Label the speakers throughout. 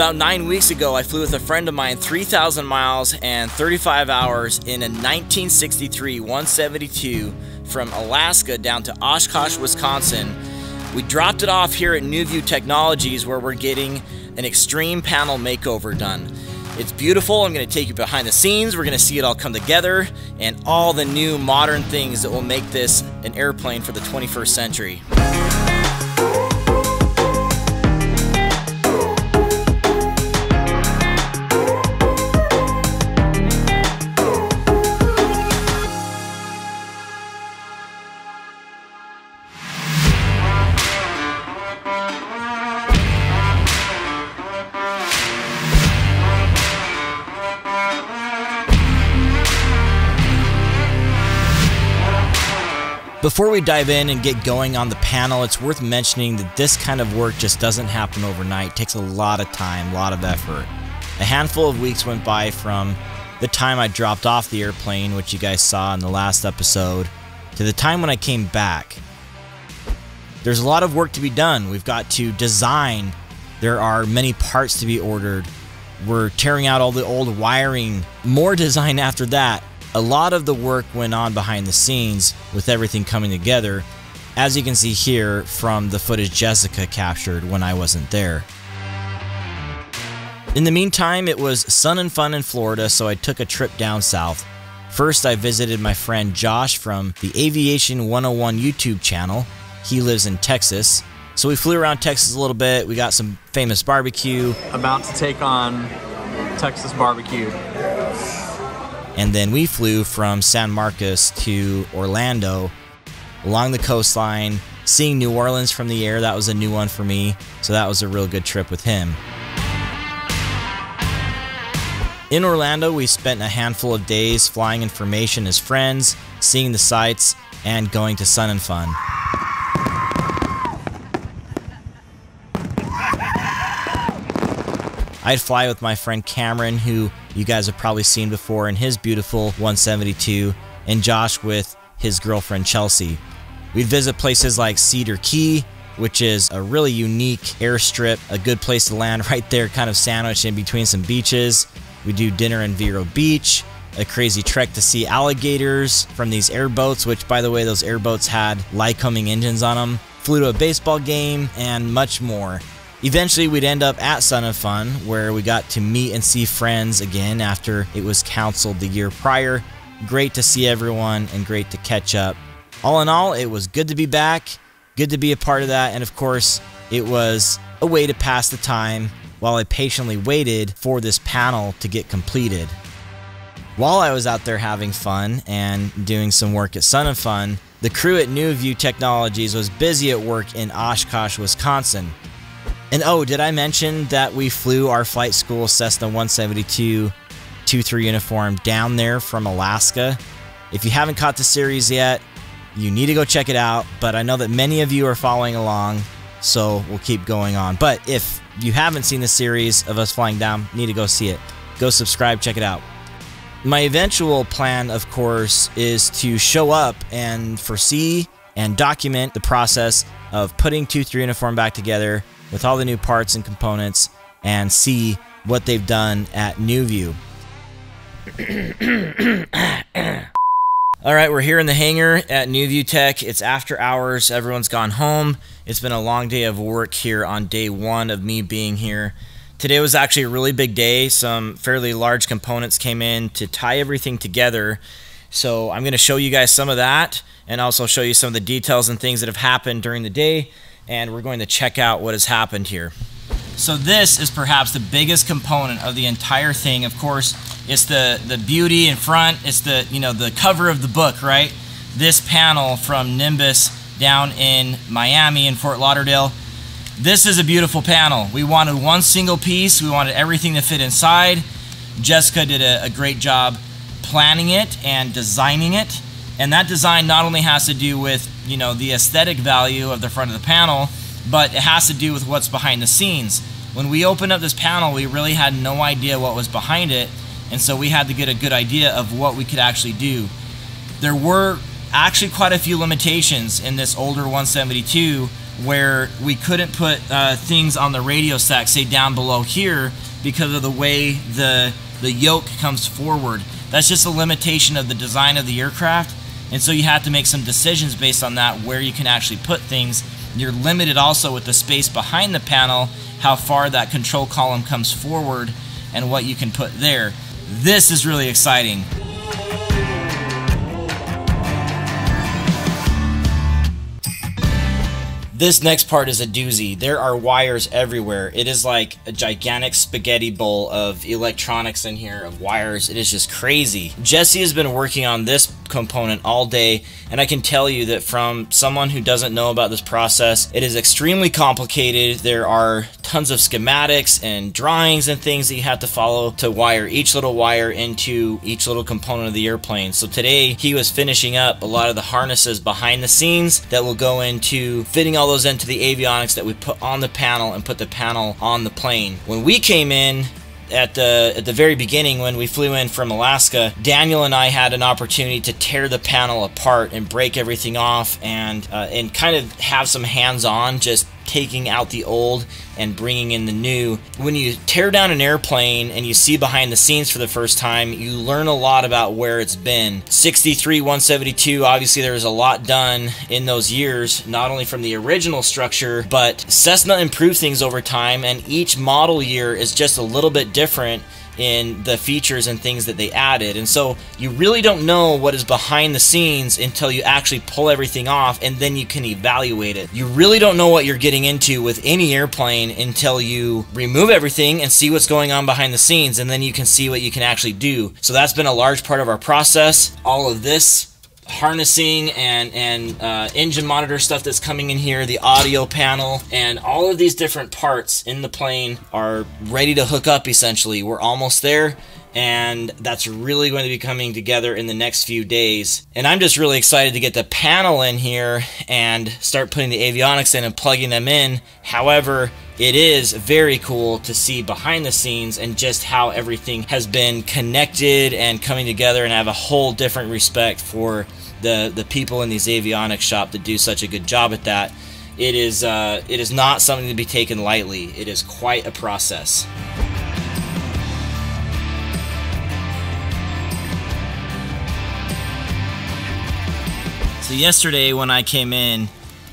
Speaker 1: About nine weeks ago, I flew with a friend of mine 3,000 miles and 35 hours in a 1963 172 from Alaska down to Oshkosh, Wisconsin. We dropped it off here at NewView Technologies where we're getting an extreme panel makeover done. It's beautiful. I'm going to take you behind the scenes. We're going to see it all come together and all the new modern things that will make this an airplane for the 21st century. Before we dive in and get going on the panel, it's worth mentioning that this kind of work just doesn't happen overnight. It takes a lot of time, a lot of effort. A handful of weeks went by from the time I dropped off the airplane, which you guys saw in the last episode, to the time when I came back. There's a lot of work to be done. We've got to design. There are many parts to be ordered. We're tearing out all the old wiring. More design after that a lot of the work went on behind the scenes with everything coming together, as you can see here from the footage Jessica captured when I wasn't there. In the meantime, it was sun and fun in Florida, so I took a trip down south. First, I visited my friend Josh from the Aviation 101 YouTube channel. He lives in Texas. So we flew around Texas a little bit. We got some famous barbecue.
Speaker 2: About to take on Texas barbecue.
Speaker 1: And then we flew from San Marcos to Orlando along the coastline, seeing New Orleans from the air. That was a new one for me. So that was a real good trip with him. In Orlando, we spent a handful of days flying information as friends, seeing the sights, and going to Sun and Fun. I'd fly with my friend Cameron, who you guys have probably seen before in his beautiful 172, and Josh with his girlfriend Chelsea. We'd visit places like Cedar Key, which is a really unique airstrip, a good place to land right there, kind of sandwiched in between some beaches. We do dinner in Vero Beach, a crazy trek to see alligators from these airboats, which, by the way, those airboats had Lycoming engines on them. Flew to a baseball game, and much more. Eventually, we'd end up at Sun and Fun, where we got to meet and see friends again after it was canceled the year prior. Great to see everyone and great to catch up. All in all, it was good to be back, good to be a part of that, and of course, it was a way to pass the time while I patiently waited for this panel to get completed. While I was out there having fun and doing some work at Sun and Fun, the crew at NewView Technologies was busy at work in Oshkosh, Wisconsin, and oh, did I mention that we flew our flight school Cessna 172 2-3 uniform down there from Alaska? If you haven't caught the series yet, you need to go check it out, but I know that many of you are following along, so we'll keep going on. But if you haven't seen the series of us flying down, need to go see it. Go subscribe, check it out. My eventual plan, of course, is to show up and foresee and document the process of putting 2-3 uniform back together with all the new parts and components and see what they've done at NewView. all right, we're here in the hangar at NewView Tech. It's after hours. Everyone's gone home. It's been a long day of work here on day one of me being here. Today was actually a really big day. Some fairly large components came in to tie everything together. So I'm going to show you guys some of that and also show you some of the details and things that have happened during the day and we're going to check out what has happened here. So this is perhaps the biggest component of the entire thing. Of course, it's the, the beauty in front. It's the, you know, the cover of the book, right? This panel from Nimbus down in Miami in Fort Lauderdale. This is a beautiful panel. We wanted one single piece. We wanted everything to fit inside. Jessica did a, a great job planning it and designing it. And that design not only has to do with, you know, the aesthetic value of the front of the panel, but it has to do with what's behind the scenes. When we opened up this panel, we really had no idea what was behind it, and so we had to get a good idea of what we could actually do. There were actually quite a few limitations in this older 172 where we couldn't put uh, things on the radio stack, say down below here, because of the way the the yoke comes forward. That's just a limitation of the design of the aircraft, and so you have to make some decisions based on that where you can actually put things. You're limited also with the space behind the panel, how far that control column comes forward, and what you can put there. This is really exciting. This next part is a doozy. There are wires everywhere. It is like a gigantic spaghetti bowl of electronics in here, of wires. It is just crazy. Jesse has been working on this component all day, and I can tell you that from someone who doesn't know about this process, it is extremely complicated. There are tons of schematics and drawings and things that you have to follow to wire each little wire into each little component of the airplane. So today he was finishing up a lot of the harnesses behind the scenes that will go into fitting all those into the avionics that we put on the panel and put the panel on the plane. When we came in, at the at the very beginning when we flew in from Alaska, Daniel and I had an opportunity to tear the panel apart and break everything off and uh, and kind of have some hands-on just taking out the old and bringing in the new. When you tear down an airplane and you see behind the scenes for the first time, you learn a lot about where it's been. 63, 172, obviously there was a lot done in those years, not only from the original structure, but Cessna improved things over time and each model year is just a little bit different in the features and things that they added. And so you really don't know what is behind the scenes until you actually pull everything off and then you can evaluate it. You really don't know what you're getting into with any airplane until you remove everything and see what's going on behind the scenes and then you can see what you can actually do. So that's been a large part of our process. All of this harnessing and and uh, engine monitor stuff that's coming in here, the audio panel, and all of these different parts in the plane are ready to hook up. Essentially, we're almost there. And that's really going to be coming together in the next few days. And I'm just really excited to get the panel in here and start putting the avionics in and plugging them in. However, it is very cool to see behind the scenes and just how everything has been connected and coming together and I have a whole different respect for the the people in these avionics shop that do such a good job at that. It is uh, it is not something to be taken lightly. It is quite a process. So yesterday when I came in,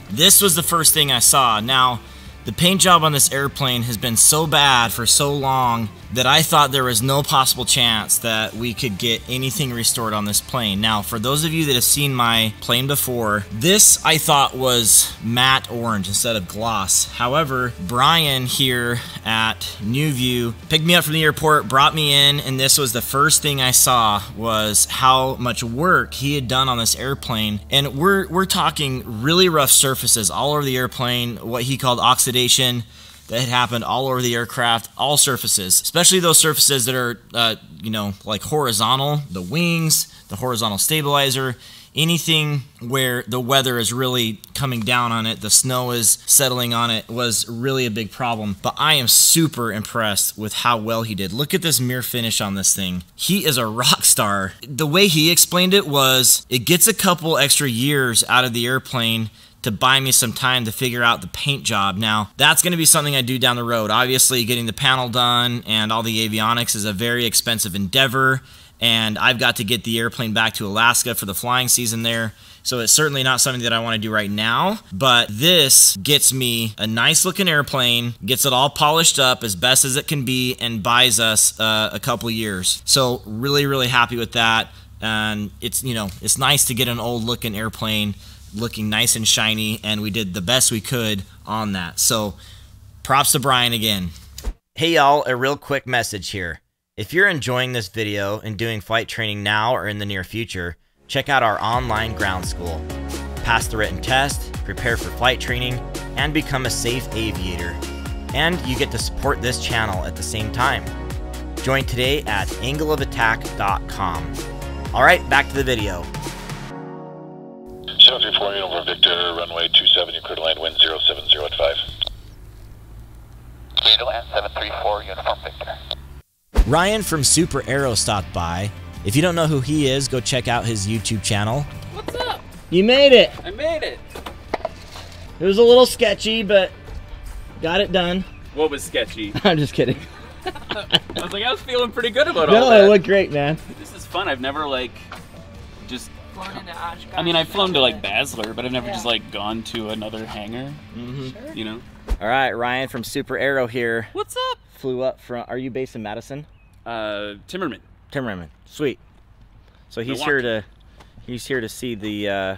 Speaker 1: this was the first thing I saw. Now, the paint job on this airplane has been so bad for so long that I thought there was no possible chance that we could get anything restored on this plane. Now, for those of you that have seen my plane before, this I thought was matte orange instead of gloss. However, Brian here at NewView picked me up from the airport, brought me in, and this was the first thing I saw was how much work he had done on this airplane. And we're we're talking really rough surfaces all over the airplane, what he called oxidation that had happened all over the aircraft, all surfaces, especially those surfaces that are, uh, you know, like horizontal, the wings, the horizontal stabilizer, anything where the weather is really coming down on it, the snow is settling on it, was really a big problem. But I am super impressed with how well he did. Look at this mirror finish on this thing. He is a rock star. The way he explained it was it gets a couple extra years out of the airplane to buy me some time to figure out the paint job. Now, that's going to be something I do down the road. Obviously, getting the panel done and all the avionics is a very expensive endeavor, and I've got to get the airplane back to Alaska for the flying season there. So it's certainly not something that I want to do right now, but this gets me a nice looking airplane, gets it all polished up as best as it can be, and buys us uh, a couple years. So really, really happy with that. And it's, you know, it's nice to get an old looking airplane looking nice and shiny, and we did the best we could on that. So props to Brian again. Hey y'all, a real quick message here. If you're enjoying this video and doing flight training now or in the near future, check out our online ground school. Pass the written test, prepare for flight training, and become a safe aviator. And you get to support this channel at the same time. Join today at angleofattack.com. Alright, back to the video.
Speaker 3: 734 over Victor, runway 27, you clear to land, wind 070 at 5.
Speaker 4: Clear to land 734, uniform Victor.
Speaker 1: Ryan from Super Aero stopped by. If you don't know who he is, go check out his YouTube channel.
Speaker 5: What's up?
Speaker 1: You made it!
Speaker 5: I made it.
Speaker 1: It was a little sketchy, but got it done.
Speaker 5: What was sketchy?
Speaker 1: I'm just kidding.
Speaker 5: I was like, I was feeling pretty good about
Speaker 1: No,
Speaker 5: all
Speaker 1: it
Speaker 5: that.
Speaker 1: looked great, man.
Speaker 5: This is fun. I've never like just.
Speaker 6: Flown into Oshkosh.
Speaker 5: I mean, I've flown to like Basler, but I've never just like gone to another hangar.
Speaker 1: Mm-hmm.
Speaker 5: You know.
Speaker 1: All right, Ryan from Super Aero here.
Speaker 5: What's up?
Speaker 1: Flew up from. Are you based in Madison?
Speaker 5: Uh, Timmerman.
Speaker 1: Timmerman. Sweet. So he's
Speaker 5: Milwaukee.
Speaker 1: here to. He's here to see the uh,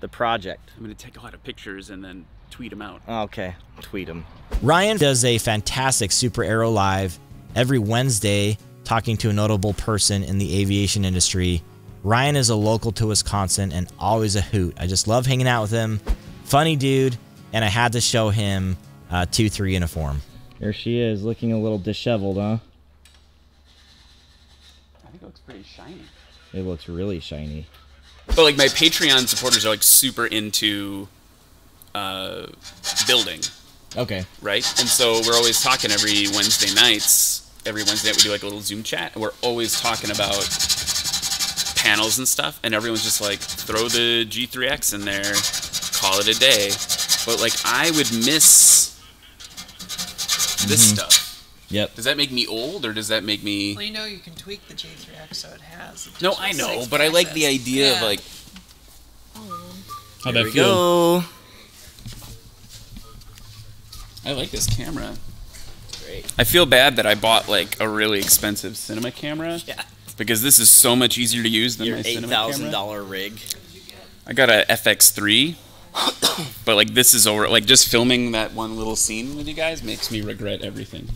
Speaker 1: the project.
Speaker 5: I'm gonna take a lot of pictures and then tweet them out.
Speaker 1: Okay, tweet them. Ryan does a fantastic Super Aero Live every Wednesday, talking to a notable person in the aviation industry. Ryan is a local to Wisconsin and always a hoot. I just love hanging out with him. Funny dude, and I had to show him uh, 2 3 uniform. There she is, looking a little disheveled, huh?
Speaker 5: I think it looks pretty shiny.
Speaker 1: It looks really shiny.
Speaker 5: But like my Patreon supporters are like super into uh, building,
Speaker 1: Okay.
Speaker 5: right? And so we're always talking every Wednesday nights. Every Wednesday night we do like a little Zoom chat. And we're always talking about panels and stuff. And everyone's just like, throw the G3X in there, call it a day. But like I would miss this mm-hmm. stuff.
Speaker 1: Yep.
Speaker 5: Does that make me old or does that make me?
Speaker 6: Well, you know you can tweak the G3X so it has.
Speaker 5: No, I know, but I like the idea of like. How
Speaker 1: that we go.
Speaker 5: I like this camera. Great. I feel bad that I bought like a really expensive cinema camera.
Speaker 1: Yeah.
Speaker 5: Because this is so much easier to use than
Speaker 1: Your
Speaker 5: my cinema camera.
Speaker 1: $8,000 rig.
Speaker 5: I got a FX3, but like this is over. Like just filming that one little scene with you guys makes me regret everything.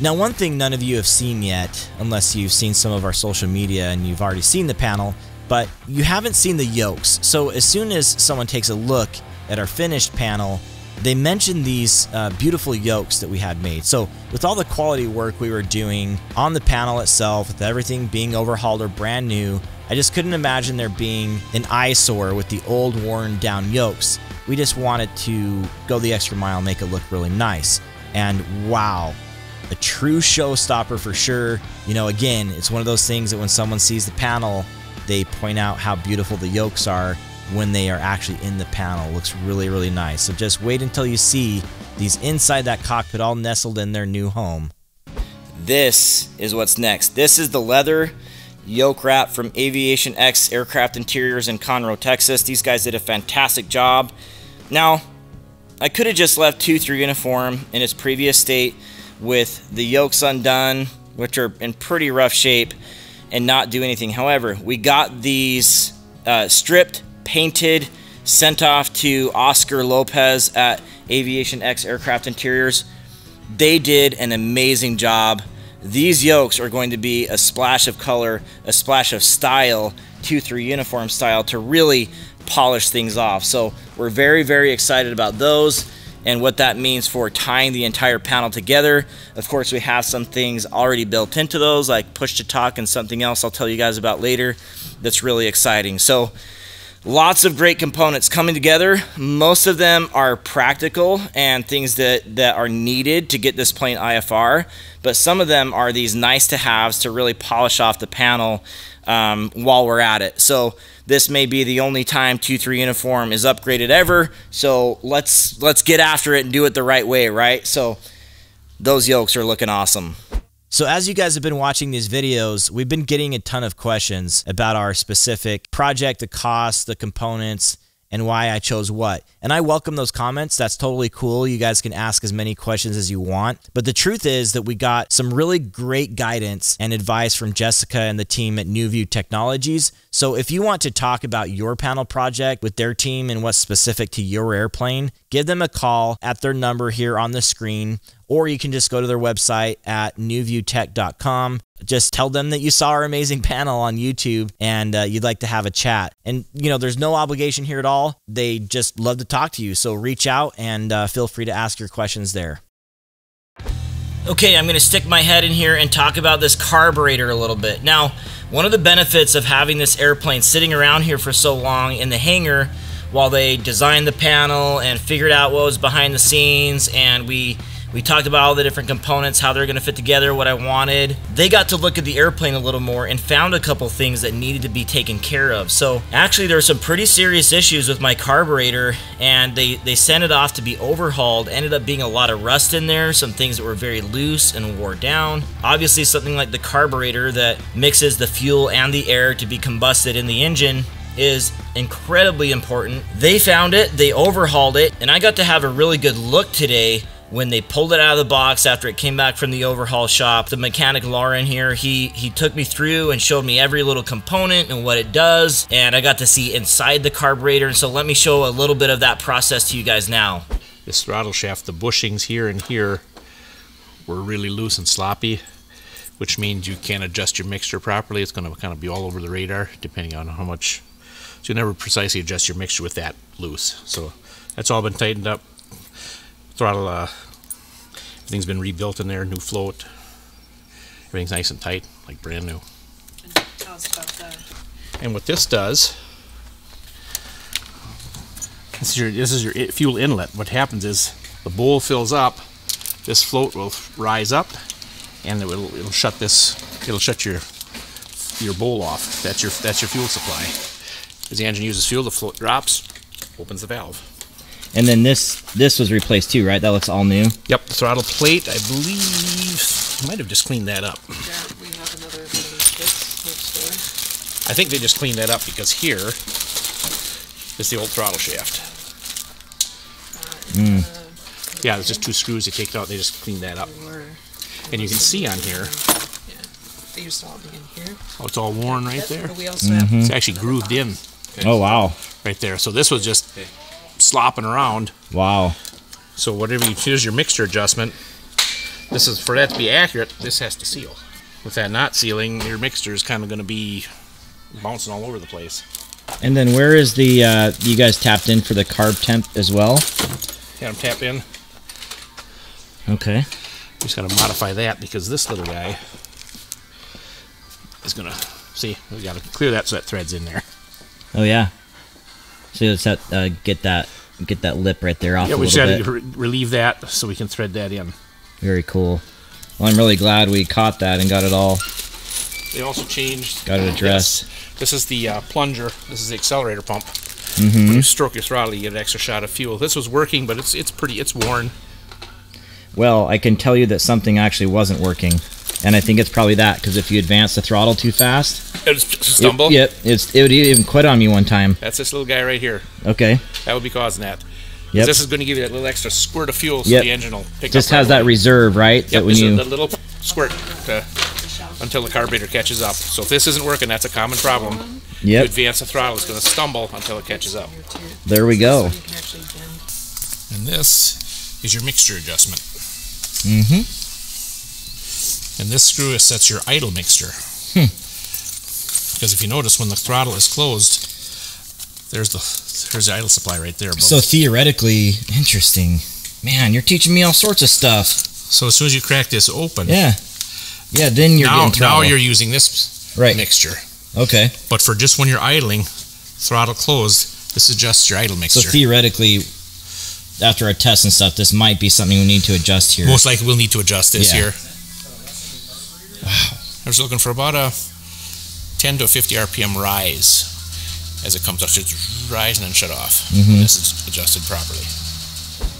Speaker 1: Now, one thing none of you have seen yet, unless you've seen some of our social media and you've already seen the panel, but you haven't seen the yokes. So, as soon as someone takes a look at our finished panel, they mentioned these uh, beautiful yokes that we had made. So, with all the quality work we were doing on the panel itself, with everything being overhauled or brand new, I just couldn't imagine there being an eyesore with the old, worn down yokes. We just wanted to go the extra mile make it look really nice. And wow, a true showstopper for sure. You know, again, it's one of those things that when someone sees the panel, they point out how beautiful the yokes are when they are actually in the panel. Looks really, really nice. So just wait until you see these inside that cockpit all nestled in their new home. This is what's next. This is the leather yoke wrap from Aviation X Aircraft Interiors in Conroe, Texas. These guys did a fantastic job. Now, I could have just left 2-3 uniform in its previous state with the yokes undone, which are in pretty rough shape, and not do anything. However, we got these uh, stripped, painted, sent off to Oscar Lopez at Aviation X Aircraft Interiors. They did an amazing job. These yokes are going to be a splash of color, a splash of style, 2-3 uniform style to really polish things off. So we're very, very excited about those and what that means for tying the entire panel together. Of course, we have some things already built into those, like push to talk and something else I'll tell you guys about later that's really exciting. So lots of great components coming together. Most of them are practical and things that, that are needed to get this plane IFR, but some of them are these nice to haves to really polish off the panel um, while we're at it. So this may be the only time 2-3 uniform is upgraded ever. So let's let's get after it and do it the right way, right? So those yokes are looking awesome. So as you guys have been watching these videos, we've been getting a ton of questions about our specific project, the cost, the components, and why I chose what. And I welcome those comments. That's totally cool. You guys can ask as many questions as you want. But the truth is that we got some really great guidance and advice from Jessica and the team at NewView Technologies. So if you want to talk about your panel project with their team and what's specific to your airplane, give them a call at their number here on the screen, or you can just go to their website at newviewtech.com just tell them that you saw our amazing panel on YouTube and uh, you'd like to have a chat. And, you know, there's no obligation here at all. They just love to talk to you. So reach out and uh, feel free to ask your questions there. Okay, I'm going to stick my head in here and talk about this carburetor a little bit. Now, one of the benefits of having this airplane sitting around here for so long in the hangar while they designed the panel and figured out what was behind the scenes and we We talked about all the different components, how they're going to fit together, what I wanted. They got to look at the airplane a little more and found a couple things that needed to be taken care of. So actually, there were some pretty serious issues with my carburetor, and they they sent it off to be overhauled. Ended up being a lot of rust in there, some things that were very loose and wore down. Obviously, something like the carburetor that mixes the fuel and the air to be combusted in the engine is incredibly important. They found it, they overhauled it, and I got to have a really good look today when they pulled it out of the box after it came back from the overhaul shop. The mechanic Lauren here, he he took me through and showed me every little component and what it does, and I got to see inside the carburetor. And so let me show a little bit of that process to you guys now.
Speaker 7: This throttle shaft, the bushings here and here were really loose and sloppy, which means you can't adjust your mixture properly. It's going to kind of be all over the radar depending on how much so you never precisely adjust your mixture with that loose. So that's all been tightened up. Throttle, uh, everything's been rebuilt in there, new float. Everything's nice and tight, like brand new.
Speaker 6: Tell us about that.
Speaker 7: And what this does, this is your this is your fuel inlet. What happens is the bowl fills up, this float will rise up, and it will it'll shut this it'll shut your your bowl off. That's your that's your fuel supply. As the engine uses fuel, the float drops, opens the valve.
Speaker 1: And then this this was replaced too, right? That looks all new.
Speaker 7: Yep, the throttle plate. I believe might have just cleaned that up.
Speaker 6: Yeah, we have another one of those kits next
Speaker 7: I think they just cleaned that up because here is the old throttle shaft. Uh, hmm. Yeah, there's just two screws they take out. They just cleaned that up.
Speaker 6: door. Were,
Speaker 7: And you can see on here,
Speaker 6: yeah, they used to all be in here.
Speaker 7: oh, it's all worn right there.
Speaker 6: But we also have mm-hmm.
Speaker 7: It's actually grooved in
Speaker 1: Oh wow,
Speaker 7: right there. So this was just slopping around.
Speaker 1: wow.
Speaker 7: So whatever you choose your mixture adjustment, this is for that to be accurate. This has to seal. With that not sealing, your mixture is kind of going to be bouncing all over the place.
Speaker 1: And then where is the uh, you guys tapped in for the carb temp as well?
Speaker 7: Yeah, I'm tapped in.
Speaker 1: Okay.
Speaker 7: Just got to modify that because this little guy is going to see. We got to clear that so that thread's in there.
Speaker 1: Oh yeah. So let's have, uh, get that get that lip right there off
Speaker 7: Yeah,
Speaker 1: a
Speaker 7: we just
Speaker 1: little
Speaker 7: got to re- relieve that so we can thread that in.
Speaker 1: Very cool. Well, I'm really glad we caught that and got it all
Speaker 7: They also changed.
Speaker 1: got it addressed.
Speaker 7: This, this is the uh, plunger. This is the accelerator pump.
Speaker 1: Mm-hmm.
Speaker 7: When you stroke your throttle, you get an extra shot of fuel. This was working, but it's it's pretty it's worn.
Speaker 1: Well, I can tell you that something actually wasn't working, and I think it's probably that because if you advance the throttle too fast,
Speaker 7: It's just a
Speaker 1: it-
Speaker 7: stumble.
Speaker 1: yep, it's it would even quit on me one time.
Speaker 7: That's this little guy right here.
Speaker 1: Okay.
Speaker 7: That would be causing that.
Speaker 1: Yep.
Speaker 7: This is going to give you that little extra squirt of fuel, so
Speaker 1: Yep.
Speaker 7: the engine will pick
Speaker 1: Just
Speaker 7: up.
Speaker 1: Just has
Speaker 7: right
Speaker 1: that
Speaker 7: away.
Speaker 1: reserve, right?
Speaker 7: Yep,
Speaker 1: that when
Speaker 7: just a-
Speaker 1: you
Speaker 7: a little squirt to, until the carburetor catches up. So if this isn't working, that's a common problem. You
Speaker 1: yep,
Speaker 7: advance the throttle, it's going to stumble until it catches up.
Speaker 1: there we go.
Speaker 6: So you can actually bend.
Speaker 7: And this is your mixture adjustment.
Speaker 1: Mm-hmm.
Speaker 7: And this screw sets your idle mixture.
Speaker 1: Hmm.
Speaker 7: Because if you notice, when the throttle is closed, there's the there's the idle supply right there.
Speaker 1: So theoretically, interesting. Man, you're teaching me all sorts of stuff.
Speaker 7: So as soon as you crack this open,
Speaker 1: Yeah. Yeah. Then you're
Speaker 7: now now you're using this
Speaker 1: right.
Speaker 7: mixture.
Speaker 1: Okay.
Speaker 7: But for just when you're idling, throttle closed, this is just your idle mixture.
Speaker 1: So theoretically, after our tests and stuff, this might be something we need to adjust here.
Speaker 7: Most likely we'll need to adjust this
Speaker 1: Yeah.
Speaker 7: here. Wow. I was looking for about a 10 to 50 RPM rise as it comes up. So it's rise and then shut off.
Speaker 1: Mhm.
Speaker 7: This is adjusted properly.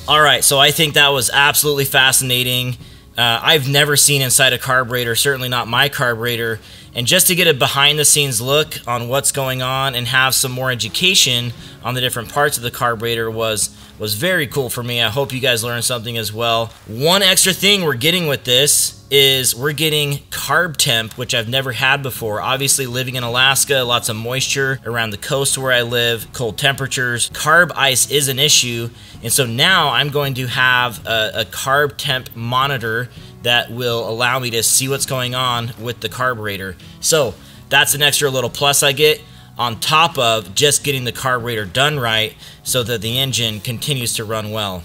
Speaker 1: All right, so I think that was absolutely fascinating. Uh, I've never seen inside a carburetor, certainly not my carburetor. And just to get a behind the scenes look on what's going on and have some more education on the different parts of the carburetor was was very cool for me. I hope you guys learned something as well. One extra thing we're getting with this is we're getting carb temp, which I've never had before. Obviously, living in Alaska, lots of moisture around the coast where I live, cold temperatures. Carb ice is an issue, and so now I'm going to have a, a carb temp monitor that will allow me to see what's going on with the carburetor. So that's an extra little plus I get on top of just getting the carburetor done right so that the engine continues to run well.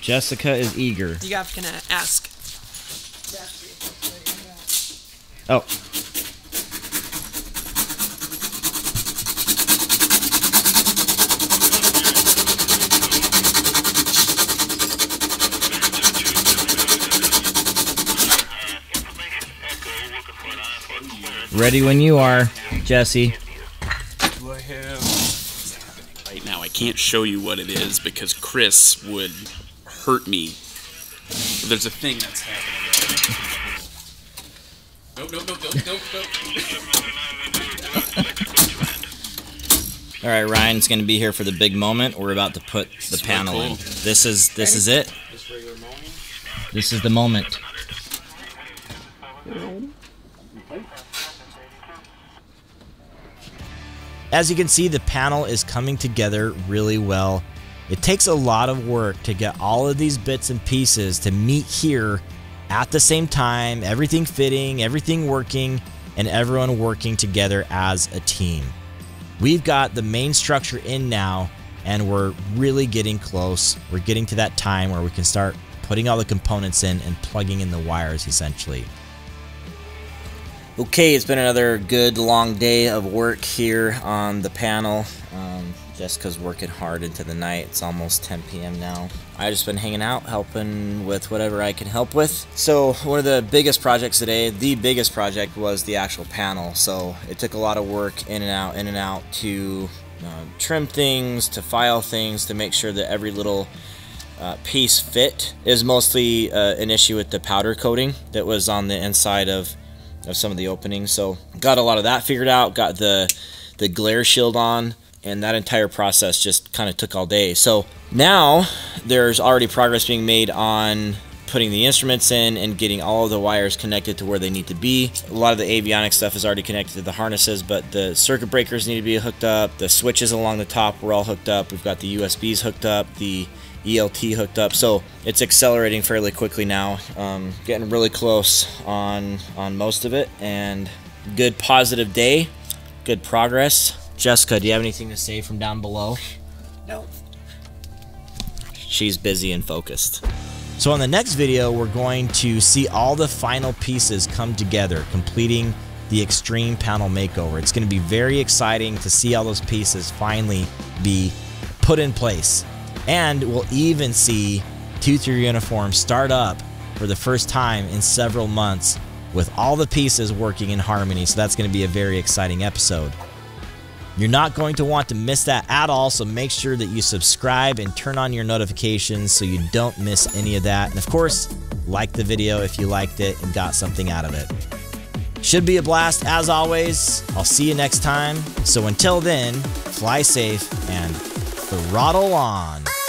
Speaker 1: Jessica is eager.
Speaker 6: You have to ask.
Speaker 1: Oh. Ready when you are, Jesse.
Speaker 5: Can't show you what it is because Chris would hurt me. There's a thing that's happening. Nope, nope, nope, nope, nope, nope.
Speaker 1: All right, Ryan's going to be here for the big moment. We're about to put the
Speaker 5: Sweet,
Speaker 1: panel
Speaker 5: cool.
Speaker 1: in. This is this is it. This is the moment. As you can see, the panel is coming together really well. It takes a lot of work to get all of these bits and pieces to meet here at the same time, everything fitting, everything working, and everyone working together as a team. We've got the main structure in now, and we're really getting close. We're getting to that time where we can start putting all the components in and plugging in the wires essentially. Okay, it's been another good long day of work here on the panel. Um, Jessica's working hard into the night. It's almost 10 p.m. now. I just been hanging out, helping with whatever I can help with. So one of the biggest projects today, the biggest project was the actual panel. So it took a lot of work in and out, in and out to uh, trim things, to file things, to make sure that every little uh, piece fit. Is mostly uh, an issue with the powder coating that was on the inside of of some of the openings. So got a lot of that figured out. Got the the glare shield on, and that entire process just kind of took all day. So now there's already progress being made on putting the instruments in and getting all of the wires connected to where they need to be. A lot of the avionics stuff is already connected to the harnesses, but the circuit breakers need to be hooked up. The switches along the top were all hooked up. We've got the USBs hooked up. The ELT hooked up, so it's accelerating fairly quickly now. Um, getting really close on on most of it, and good positive day, good progress. Jessica, do you have anything to say from down below?
Speaker 6: No.
Speaker 1: She's busy and focused. So on the next video, we're going to see all the final pieces come together, completing the extreme panel makeover. It's going to be very exciting to see all those pieces finally be put in place. And we'll even see 2-3 uniform start up for the first time in several months with all the pieces working in harmony. So that's going to be a very exciting episode. You're not going to want to miss that at all, so make sure that you subscribe and turn on your notifications so you don't miss any of that. And of course, like the video if you liked it and got something out of it. Should be a blast as always. I'll see you next time. So until then, fly safe and throttle on.